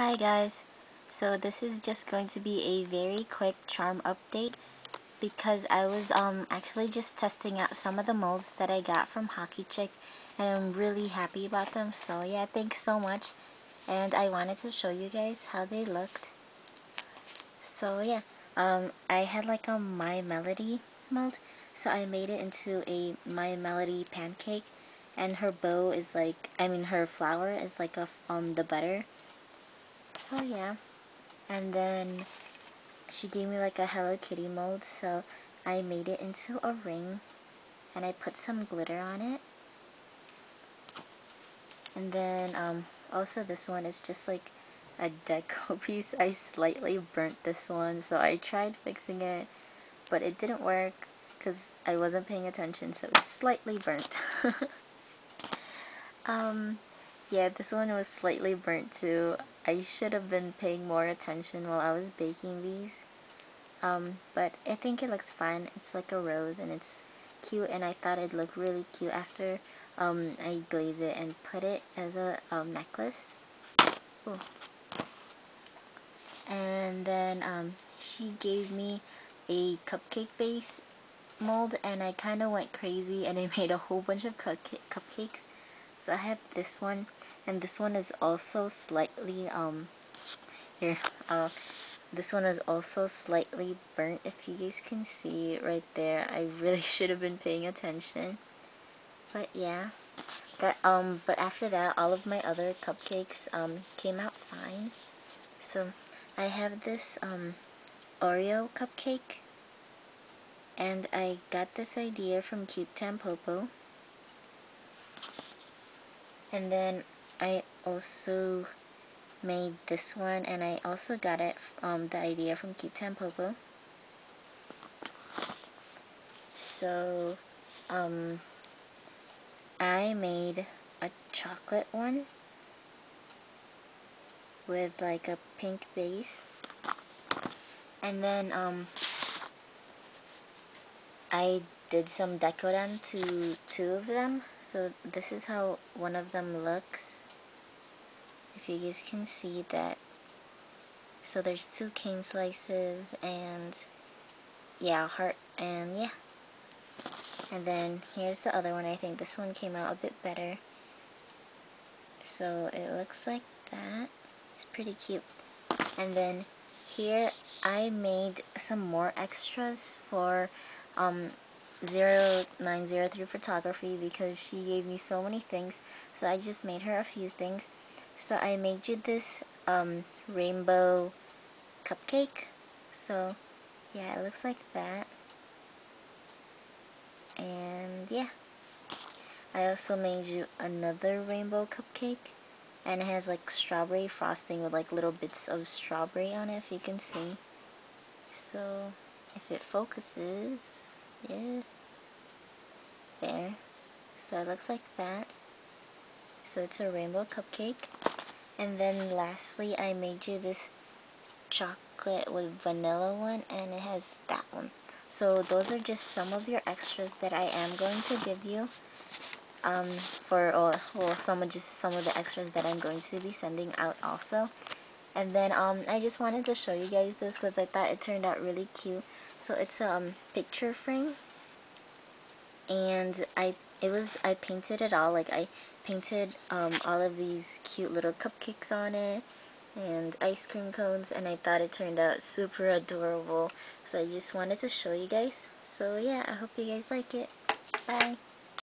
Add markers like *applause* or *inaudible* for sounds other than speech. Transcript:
Hi guys, so this is just going to be a very quick charm update because I was um actually just testing out some of the molds that I got from Hockey Chick and I'm really happy about them. So yeah thanks so much. And I wanted to show you guys how they looked. So yeah um I had like a My Melody mold. So I made it into a My Melody pancake and her bow is like I mean her flower is like a um the butter so yeah. And then she gave me like a Hello Kitty mold so I made it into a ring and I put some glitter on it. And then um, also this one is just like a deco *laughs* piece. I slightly burnt this one so I tried fixing it but it didn't work because I wasn't paying attention so it's slightly burnt. *laughs* Um yeah this one was slightly burnt too I should have been paying more attention while I was baking these. Um, but I think it looks fine. It's like a rose and it's cute and I thought it'd look really cute after um, I glaze it and put it as a um, necklace. Ooh. And then um, she gave me a cupcake base mold and I kind of went crazy and I *laughs* made a whole bunch of cupcakes. So I have this one and this one is also slightly um here uh this one is also slightly burnt if you guys can see right there. I really *laughs* should have been paying attention. But yeah that um but after that all of my other cupcakes um came out fine. So I have this um Oreo cupcake and I got this idea from Cute Tampopo and then I also made this one and I also got it um, the idea from Cute Tampopo. So um, I made a chocolate one with like a pink base. And then um, I did some decoden to two of them. So this is how one of them looks if you guys can see that so there's two cane slices and yeah heart and yeah. And then here's the other one I think this one came out a bit better. So it looks like that. It's pretty cute. And then here I made some more extras for um 0903 photography because she gave me so many things. So I just made her a few things so I made you this um, rainbow cupcake. So yeah, it looks like that. And yeah. I also made you another rainbow cupcake. And it has like strawberry frosting with like little bits of strawberry on it if you can see. So if it focuses, yeah. There. So it looks like that. So it's a rainbow cupcake. And then lastly, I made you this chocolate with vanilla one and it has that one. So those are just some of your extras that I am going to give you um, for, or, well, some of just some of the extras that I'm going to be sending out also. And then um, I just wanted to show you guys this because I thought it turned out really cute. So it's a um, picture frame and I it was I painted it all like I painted um, all of these cute little cupcakes on it and ice cream cones and I thought it turned out super adorable. So I just wanted to show you guys. So yeah I hope you guys like it. Bye